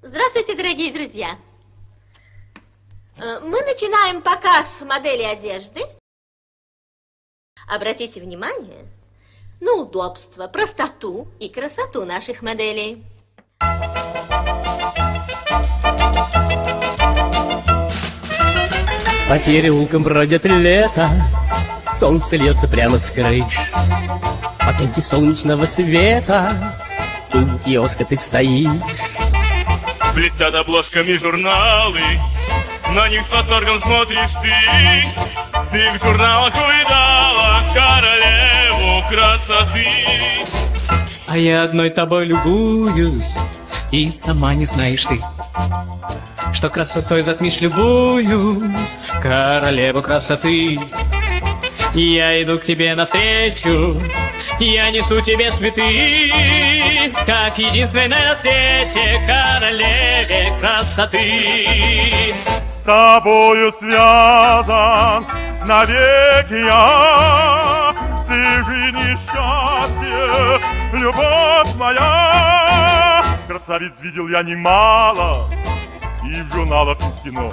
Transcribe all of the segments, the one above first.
Здравствуйте, дорогие друзья. Э, мы начинаем показ модели одежды. Обратите внимание на удобство, простоту и красоту наших моделей. По переулкам бродят лето, Солнце льется прямо с крыш. Потоки солнечного света, У киоска ты стоишь. Блестят обложками журналы, На них с восторгом смотришь ты. Ты в журналах увидала королеву красоты. А я одной тобой любуюсь, и сама не знаешь ты, что красотой затмишь любую королеву красоты. Я иду к тебе навстречу, я несу тебе цветы, как единственная на свете королеве красоты. С тобою связан навеки я, Ты же несчастье, любовь моя. Красавиц видел я немало, и в журналах, и в кино.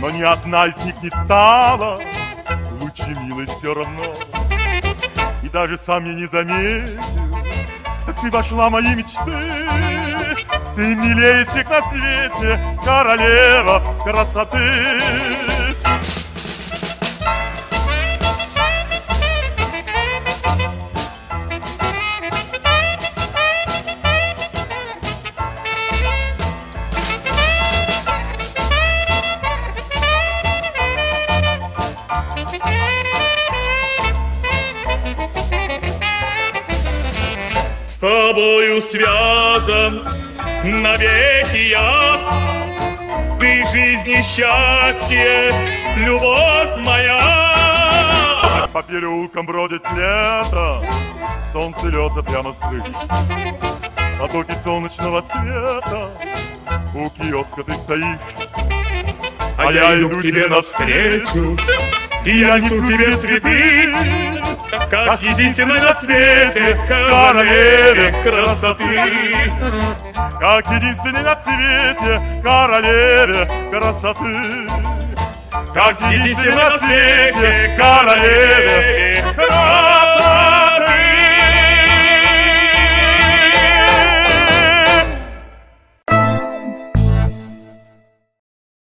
Но ни одна из них не стала лучше милой все равно. Даже сам я не заметил, как ты вошла в мои мечты. Ты милее всех на свете, королева красоты. С тобою связан навеки я, Ты жизнь и счастье, любовь моя. По переулкам бродит лето, Солнце льется прямо с крыш. Потоки солнечного света, У киоска ты стоишь. А я иду тебе навстречу, И я несу тебе цветы, как единственной на свете королеве красоты. Как единственной на свете королеве красоты. Как единственной на свете королеве.